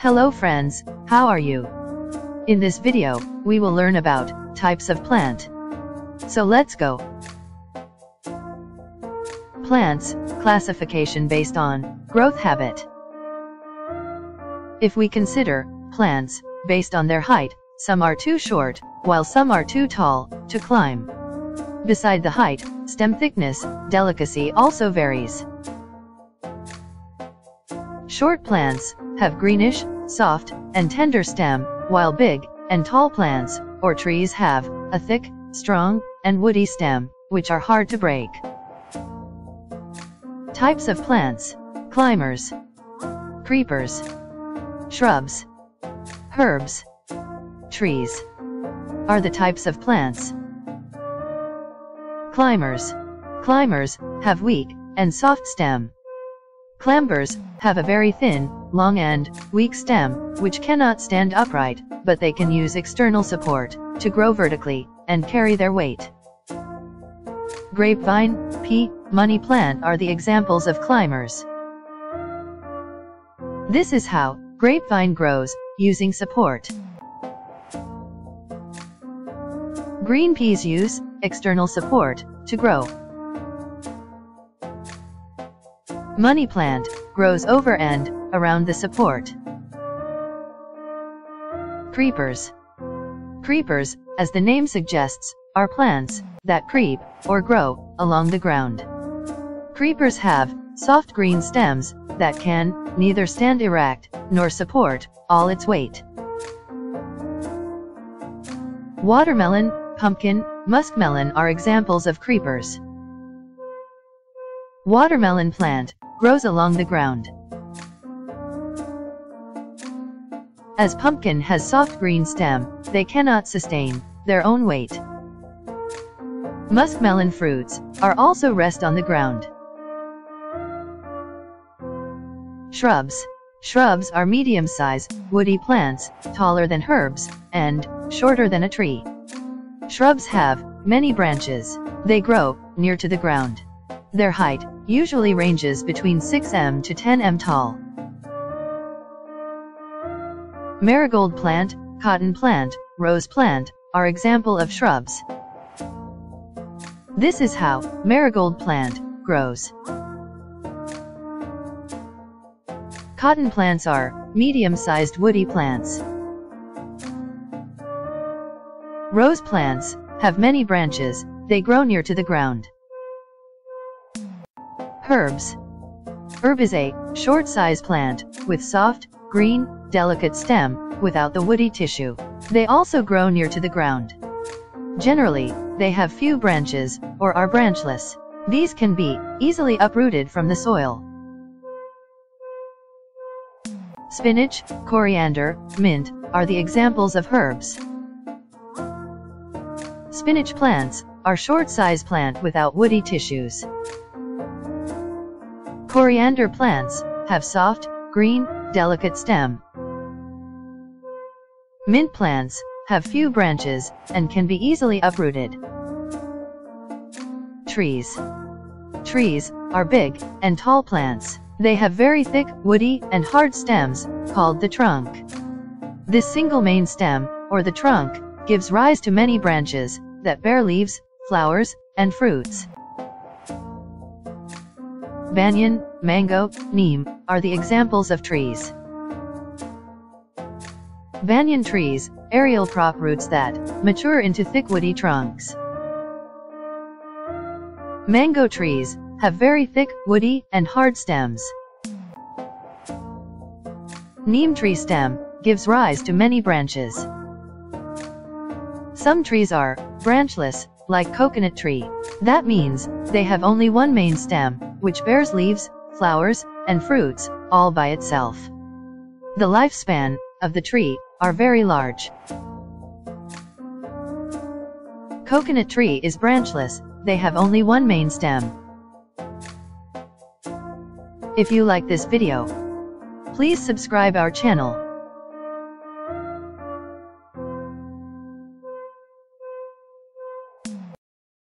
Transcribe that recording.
Hello friends, how are you? In this video, we will learn about types of plant. So let's go. Plants, classification based on growth habit. If we consider plants based on their height, some are too short, while some are too tall to climb. Beside the height, stem thickness, delicacy also varies. Short plants have greenish, soft, and tender stem, while big and tall plants or trees have a thick, strong, and woody stem, which are hard to break. Types of plants climbers, creepers, shrubs, herbs, trees are the types of plants. Climbers. Climbers have weak and soft stem. Clambers have a very thin, long and weak stem, which cannot stand upright, but they can use external support to grow vertically and carry their weight. Grapevine, pea, money plant are the examples of climbers. This is how grapevine grows, using support. Green peas use external support to grow. Money plant grows over and around the support. Creepers. Creepers, as the name suggests, are plants that creep or grow along the ground. Creepers have soft green stems that can neither stand erect nor support all its weight. Watermelon, pumpkin, muskmelon are examples of creepers. Watermelon plant grows along the ground. As pumpkin has soft green stem, they cannot sustain their own weight. Muskmelon fruits are also rest on the ground. Shrubs. Shrubs are medium-sized, woody plants, taller than herbs, and shorter than a tree. Shrubs have many branches. They grow near to the ground. Their height usually ranges between 6 m to 10 m tall. Marigold plant, cotton plant, rose plant are example of shrubs. This is how marigold plant grows. Cotton plants are medium-sized woody plants. Rose plants have many branches, they grow near to the ground. Herbs. Herb is a short size plant with soft, green, delicate stem without the woody tissue. They also grow near to the ground. Generally, they have few branches or are branchless. These can be easily uprooted from the soil. Spinach, coriander, mint are the examples of herbs. Spinach plants are short-size plant without woody tissues. Coriander plants have soft, green, delicate stem. Mint plants have few branches and can be easily uprooted. Trees. Trees are big and tall plants. They have very thick, woody, and hard stems, called the trunk. This single main stem, or the trunk, gives rise to many branches, that bear leaves, flowers, and fruits. Banyan, mango, neem, are the examples of trees. Banyan trees, aerial prop roots that mature into thick woody trunks. Mango trees have very thick, woody, and hard stems. Neem tree stem gives rise to many branches. Some trees are branchless, like coconut tree. That means they have only one main stem, which bears leaves, flowers, and fruits, all by itself. The lifespan of the tree are very large. Coconut tree is branchless, they have only one main stem. If you like this video, please subscribe our channel.